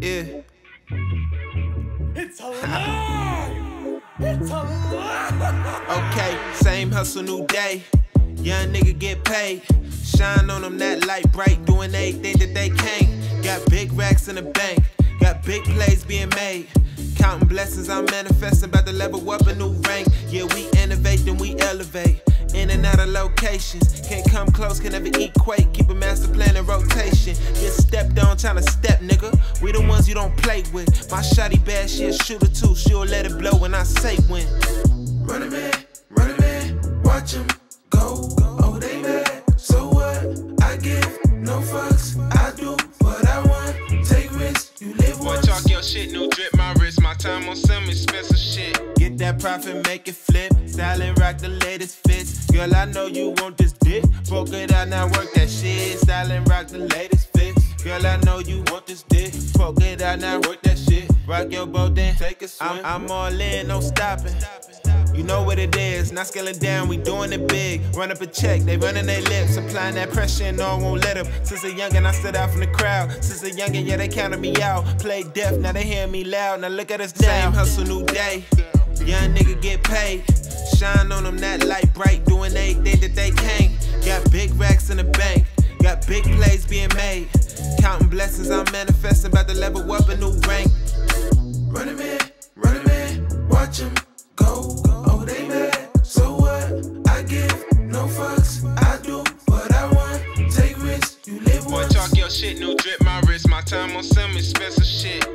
Yeah. It's alive! It's alive! Okay, same hustle, new day. Young nigga get paid. Shine on them that light bright, doing everything that they can. Got big racks in the bank, got big plays being made. Counting blessings, I'm manifesting, about the level up a new rank. Yeah, we innovate, then we elevate. In and out of locations, can't come close, can never equate. Keep a master plan in rotation. Get stepped on, tryna step, nigga. We the ones you don't play with. My shotty bad, she a shooter too. She'll let it blow when I say when. Run it, man, run it, man, watch him go. Oh, they mad, so what? I give no fucks. I do what I want. Take risks, you live once. Boy, talk your shit, no drip my wrist. My time on some expensive shit. Get that profit, make it flip. Style and rock the latest fits. Girl, I know you want this dick. Poke it out, now work that shit. Style and rock the latest fits. Girl, I know you want this dick. Poke it out, now work that shit. Rock your boat, then take a swim. I'm, I'm all in, no stopping. You know what it is, not scaling down, we doing it big. Run up a check, they running their lips, applying that pressure and no one won't let them. Since a youngin', I stood out from the crowd. Since a youngin', yeah, they counted me out. Play deaf, now they hear me loud. Now look at us now. Same hustle, new day. Young nigga get paid. Shine on them, that light bright, doing everything that they can't. Got big racks in the bank, got big plays being made. Counting blessings, I'm manifesting, about to level up a new rank. Run it, man, run it, man, watch him go. Oh, they mad, so what? I give no fucks. I do what I want. Take risks, you live Boy, talk your shit, new drip my wrist. My time on some expensive shit.